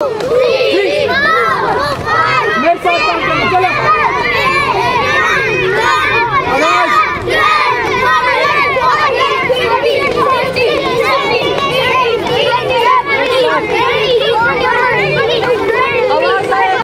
Three.